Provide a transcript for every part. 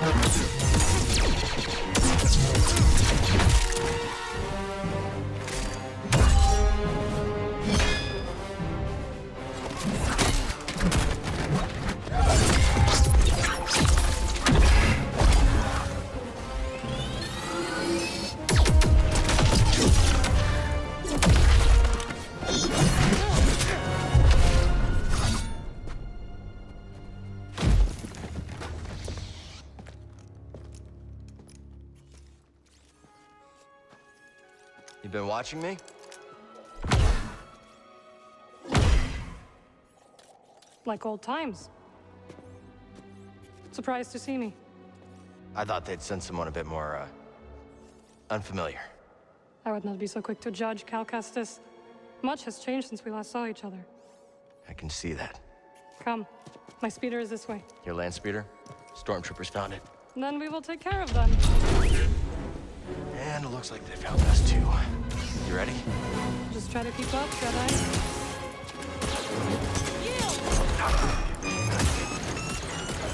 Let's go. You been watching me? Like old times. Surprised to see me. I thought they'd send someone a bit more, uh, unfamiliar. I would not be so quick to judge, Cal Kestis. Much has changed since we last saw each other. I can see that. Come. My speeder is this way. Your land speeder? Stormtroopers found it. Then we will take care of them. And it looks like they found us too. You ready? Just try to keep up, Jedi.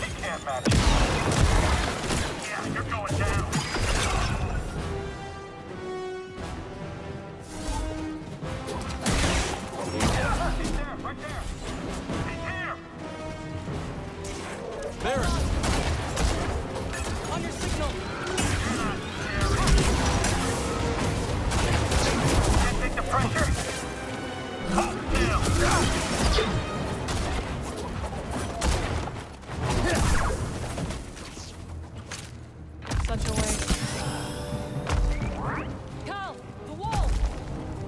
He can't manage. Yeah, you're going down. He's there, right there. He's here. Barret!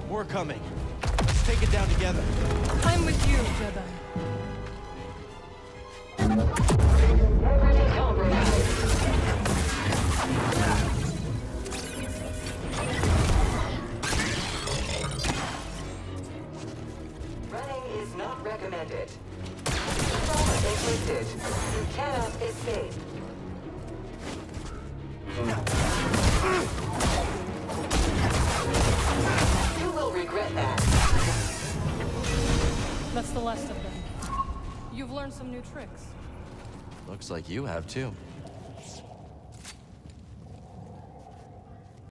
We're coming. Let's take it down together. I'm with you, Jedi. Running is not recommended. Trauma inflicted. You cannot escape. That's the last of them. You've learned some new tricks. Looks like you have too.